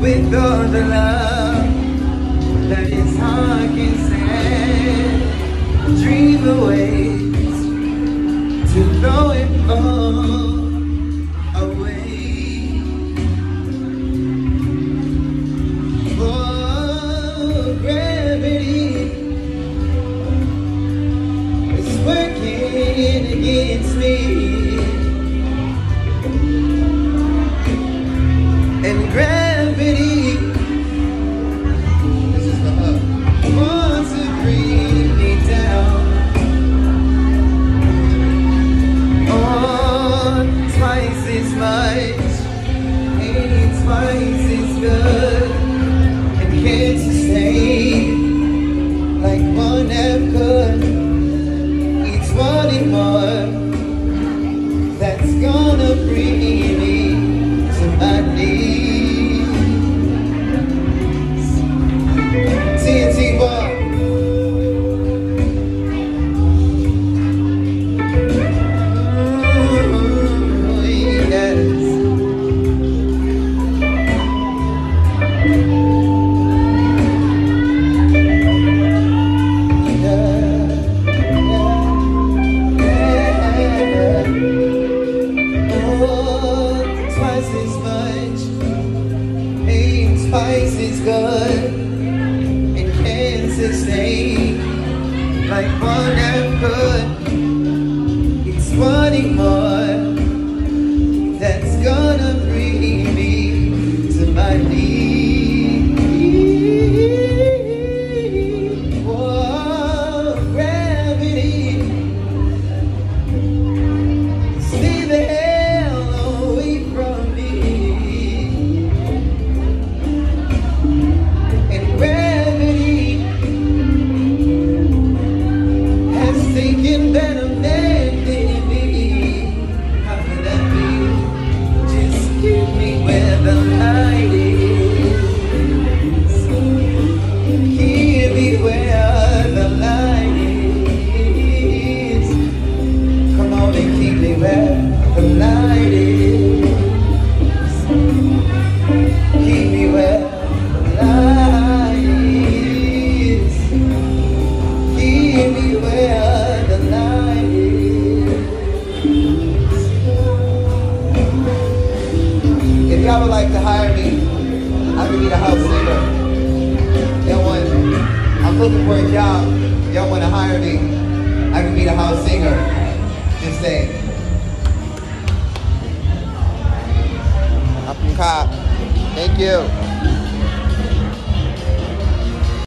with all the love that his heart can stand. Dream away to throw it all. Oh, against me. Ain't twice as good, and can't twice as good and can sustain like one could. Me where I can be the house singer. Y'all want, I'm looking for a job. Y'all want to hire me? I can be the house singer. Just say. I'm from Cop. Thank you.